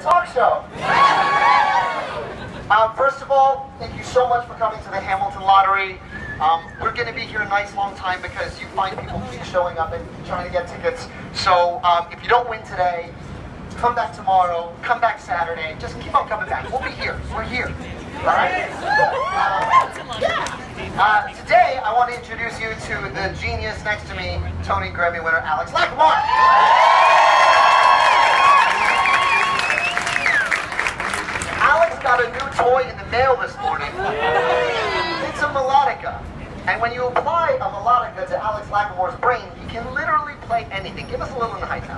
talk show. Um, first of all, thank you so much for coming to the Hamilton Lottery. Um, we're going to be here a nice long time because you find people keep showing up and trying to get tickets. So um, if you don't win today, come back tomorrow, come back Saturday, just keep on coming back. We'll be here. We're here. All right? Uh, today, I want to introduce you to the genius next to me, Tony Grammy winner Alex Lacamoire. Got a new toy in the mail this morning. It's a melodica. And when you apply a melodica to Alex Lacamoire's brain, he can literally play anything. Give us a little in the Alex.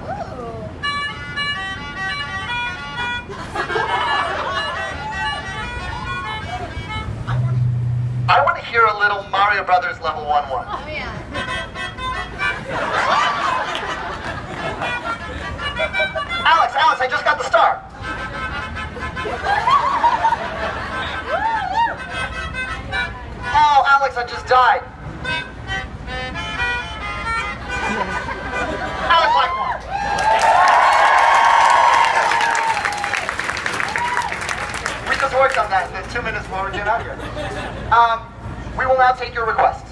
I want to hear a little Mario Brothers level 1 1. Oh, yeah. Just died. We just worked on that in the two minutes before we get out of here. Um, we will now take your requests.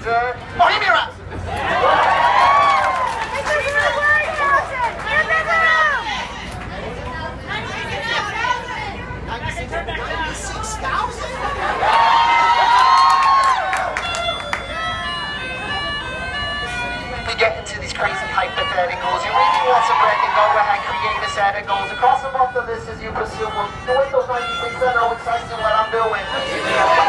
We get into these crazy hypotheticals. You really want some bread, then go ahead, create a set of goals. Across them off the list as you pursue them. The Windows 96 that are excited what I'm doing.